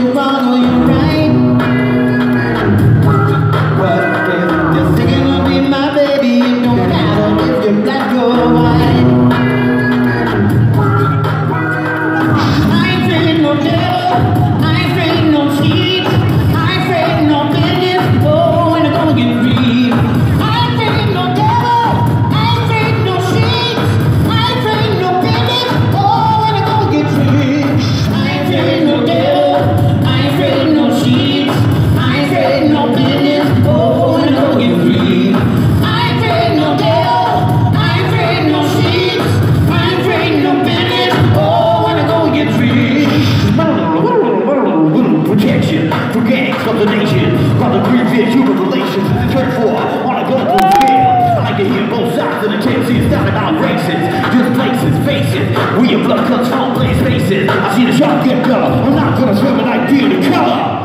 you human relations is deterred for on a global scale. I like to hear both sides of the. See, it's not about races, just places, faces. We your blood comes from, place faces. I see the shark get dull. I'm not gonna swim and I feel the color.